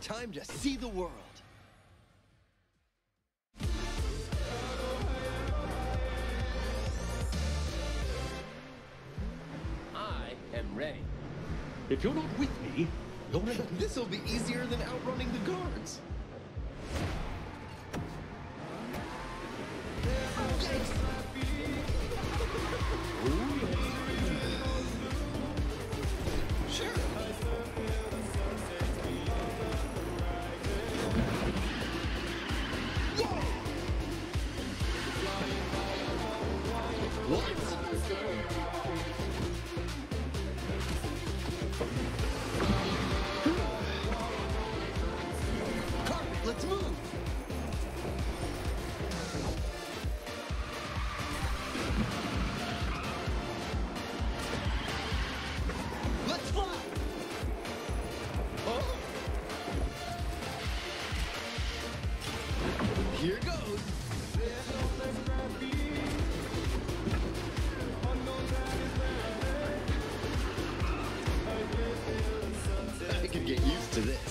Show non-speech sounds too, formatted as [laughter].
Time to see the world. I am Ray. If you're not with me. [laughs] This'll be easier than outrunning let's move. Let's fly. Oh. Here goes. I could get used to this.